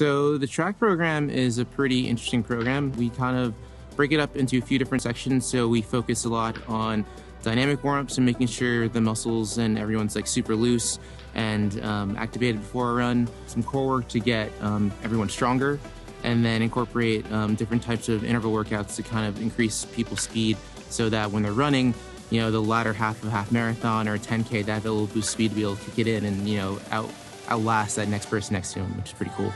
So the track program is a pretty interesting program. We kind of break it up into a few different sections. So we focus a lot on dynamic warm-ups and making sure the muscles and everyone's like super loose and um, activated before a run. Some core work to get um, everyone stronger and then incorporate um, different types of interval workouts to kind of increase people's speed so that when they're running, you know, the latter half of a half marathon or a 10K, they have a little boost speed to be able to kick it in and, you know, out outlast that next person next to him, which is pretty cool.